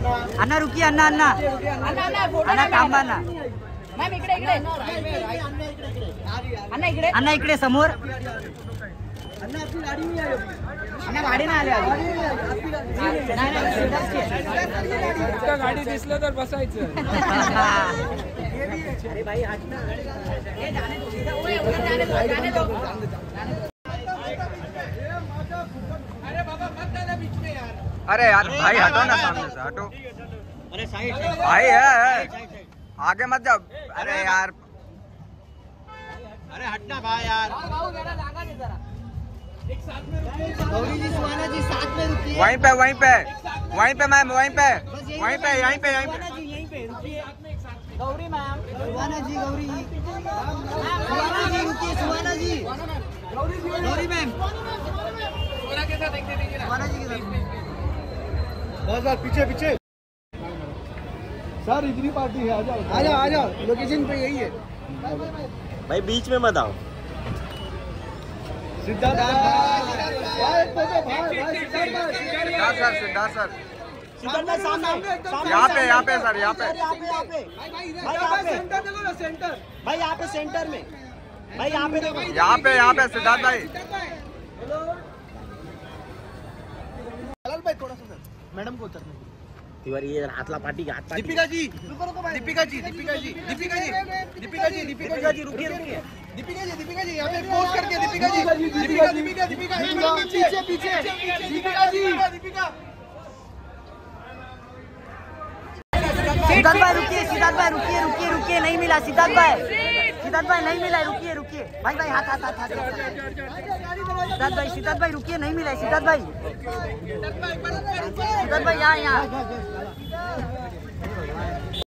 अण्णा रुकी अण्णा अण्णा अण्णा फ़ोटो अण्णा थांबा मॅम. इकडे इकडे अण्णा इकडे अण्णा इकडे समोर अण्णा गाडी नाही आले गाडी दिसलं तर बसायचं अरे यार भाई हटो ना सामने से हटो। अरे भाई है, आगे मत जाओ। अरे यार। अरे हटना भाई यार। वहीं पे वहीं पे। वहीं पे मैम वहीं पे। वहीं पे यहीं पे यहीं पे। गौरी मैम। सुहाना जी गौरी। सुहाना जी रुकिए सुहाना जी। गौरी मैम। सुहाना जी के साथ। बस बस पीछे पीछे सर इतनी पार्टी है आ जाओ आ जाओ आ जाओ लोकेशन पे यही है भाई बीच में मत आओ सिद्धार्थ सर सर यहाँ पे यहाँ पे सर यहाँ पे भाई यहाँ पे सेंटर देखो ना सेंटर भाई यहाँ पे सेंटर में भाई यहाँ पे यहाँ पे यहाँ पे सिद्धार्थ भाई थोड़ा सा सर मैडम को उतरने तिवारी ये हाथला पार्टी का हाथ पार्टी दीपिका जी रुको रुको भाई दीपिका जी दीपिका जी दीपिका जी दीपिका जी दीपिका जी रुकिए रुकिए दीपिका जी दीपिका जी यहाँ पे पोस्ट करके दीपिका जी दीपिका दीपिका दीपिका पीछे पीछे दीपिका जी दीपिका सिद्धार्थ भाई रुकिए सिद्धार्थ भाई रुकिए रुकिए रुकिए नहीं मिला सिद्धार्थ भाई सिद्धार्थ भाई, नहीं मिला, रुकिए रुकिए। भाई भाई, हाथ हाथ हाथ सिद्धार्थ भाई सिद्धार्थ भाई, रुकिए, नहीं मिला सिद्धार्थ भाई। सिद्धार्थ भाई, यहाँ यहाँ।